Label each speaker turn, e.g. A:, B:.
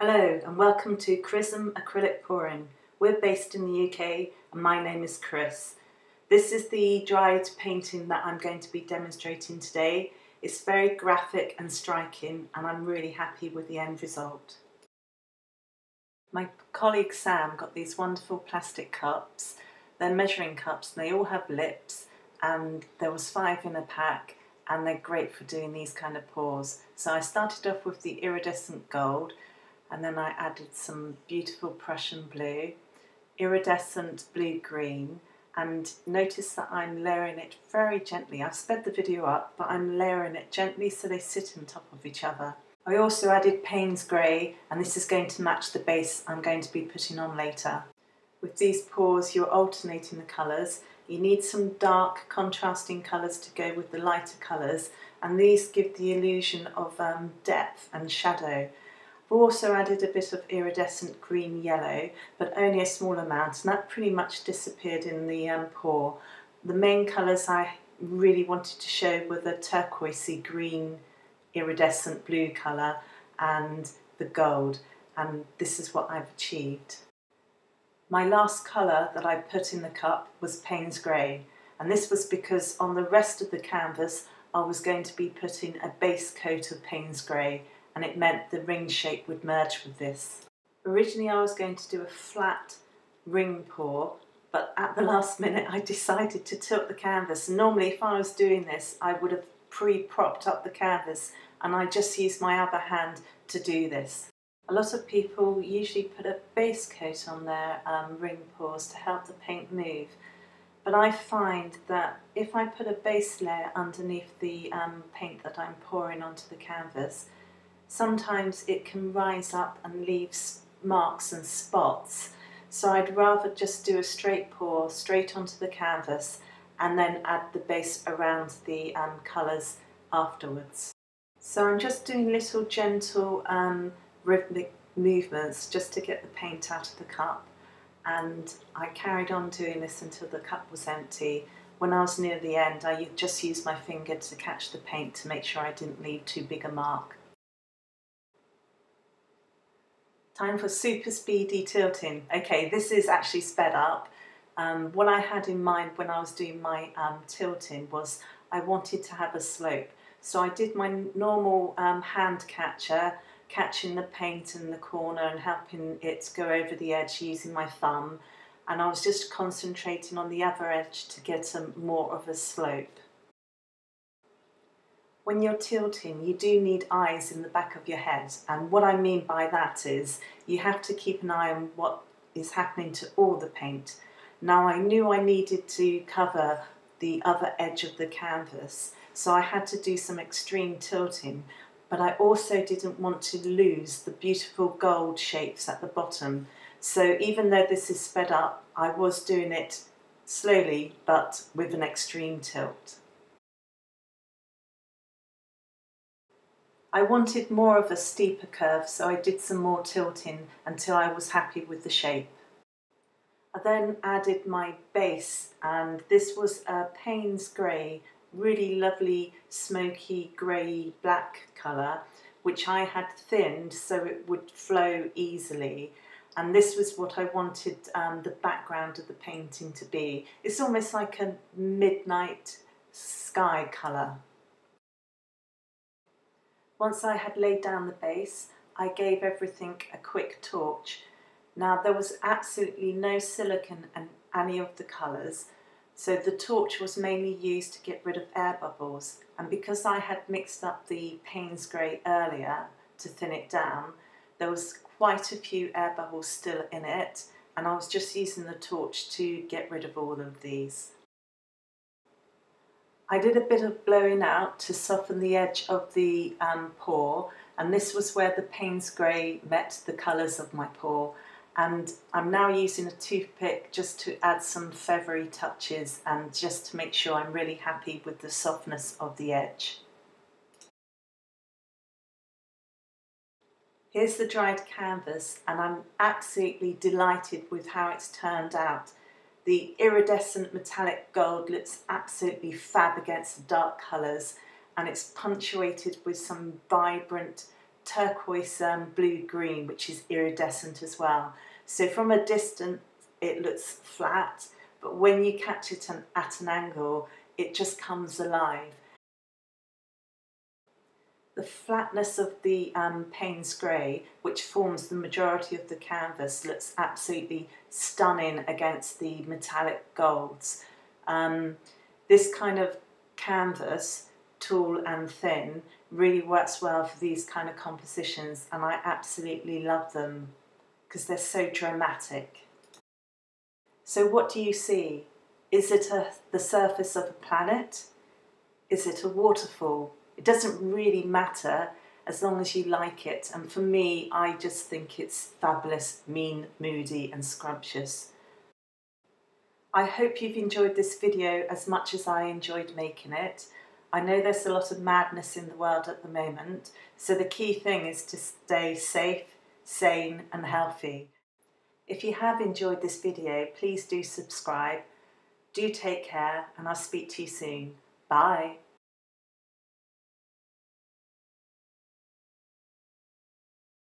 A: Hello and welcome to criSam Acrylic Pouring. We're based in the UK and my name is Chris. This is the dried painting that I'm going to be demonstrating today. It's very graphic and striking and I'm really happy with the end result. My colleague Sam got these wonderful plastic cups. They're measuring cups and they all have lips and there was five in a pack and they're great for doing these kind of pours. So I started off with the iridescent gold and then I added some beautiful Prussian blue, iridescent blue-green, and notice that I'm layering it very gently. I've sped the video up, but I'm layering it gently so they sit on top of each other. I also added Payne's Grey, and this is going to match the base I'm going to be putting on later. With these pours, you're alternating the colours. You need some dark contrasting colours to go with the lighter colours, and these give the illusion of um, depth and shadow. I've also added a bit of iridescent green yellow, but only a small amount, and that pretty much disappeared in the um, pour. The main colours I really wanted to show were the turquoisey green iridescent blue colour and the gold, and this is what I've achieved. My last colour that I put in the cup was Payne's Grey, and this was because on the rest of the canvas I was going to be putting a base coat of Payne's Grey and it meant the ring shape would merge with this. Originally I was going to do a flat ring pour but at the last minute I decided to tilt the canvas. Normally if I was doing this I would have pre-propped up the canvas and I just used my other hand to do this. A lot of people usually put a base coat on their um, ring pours to help the paint move but I find that if I put a base layer underneath the um, paint that I'm pouring onto the canvas sometimes it can rise up and leave marks and spots. So I'd rather just do a straight pour straight onto the canvas and then add the base around the um, colours afterwards. So I'm just doing little gentle um, rhythmic movements just to get the paint out of the cup and I carried on doing this until the cup was empty. When I was near the end I just used my finger to catch the paint to make sure I didn't leave too big a mark. Time for super speedy tilting. Okay, this is actually sped up. Um, what I had in mind when I was doing my um, tilting was I wanted to have a slope. So I did my normal um, hand catcher, catching the paint in the corner and helping it go over the edge using my thumb. And I was just concentrating on the other edge to get a, more of a slope when you're tilting, you do need eyes in the back of your head. And what I mean by that is you have to keep an eye on what is happening to all the paint. Now I knew I needed to cover the other edge of the canvas, so I had to do some extreme tilting, but I also didn't want to lose the beautiful gold shapes at the bottom. So even though this is sped up, I was doing it slowly, but with an extreme tilt. I wanted more of a steeper curve so I did some more tilting until I was happy with the shape. I then added my base and this was a Payne's Grey, really lovely smoky grey black colour which I had thinned so it would flow easily and this was what I wanted um, the background of the painting to be. It's almost like a midnight sky colour. Once I had laid down the base, I gave everything a quick torch. Now there was absolutely no silicone in any of the colours, so the torch was mainly used to get rid of air bubbles. And because I had mixed up the Payne's Grey earlier to thin it down, there was quite a few air bubbles still in it, and I was just using the torch to get rid of all of these. I did a bit of blowing out to soften the edge of the um, pour and this was where the Payne's Grey met the colours of my pour and I'm now using a toothpick just to add some feathery touches and just to make sure I'm really happy with the softness of the edge. Here's the dried canvas and I'm absolutely delighted with how it's turned out. The iridescent metallic gold looks absolutely fab against the dark colours and it's punctuated with some vibrant turquoise um, blue green, which is iridescent as well. So from a distance, it looks flat, but when you catch it at an angle, it just comes alive. The flatness of the um, Payne's Grey, which forms the majority of the canvas, looks absolutely stunning against the metallic golds. Um, this kind of canvas, tall and thin, really works well for these kind of compositions and I absolutely love them because they're so dramatic. So what do you see? Is it a, the surface of a planet? Is it a waterfall? It doesn't really matter as long as you like it. And for me, I just think it's fabulous, mean, moody and scrumptious. I hope you've enjoyed this video as much as I enjoyed making it. I know there's a lot of madness in the world at the moment, so the key thing is to stay safe, sane and healthy. If you have enjoyed this video, please do subscribe. Do take care and I'll speak to you soon. Bye.